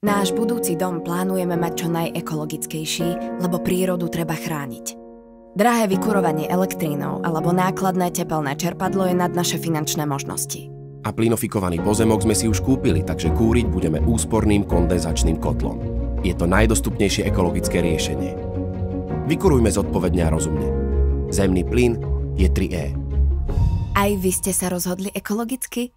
Náš budúci dom plánujeme mať čo najekologickejší, lebo prírodu treba chrániť. Drahé vykurovanie elektrínou alebo nákladné tepelné čerpadlo je nad naše finančné možnosti. A plynofikovaný pozemok sme si už kúpili, takže kúriť budeme úsporným kondenzačným kotlom. Je to najdostupnejšie ekologické riešenie. Vykurujme zodpovedne a rozumne. Zemný plyn je 3E. Aj vy ste sa rozhodli ekologicky?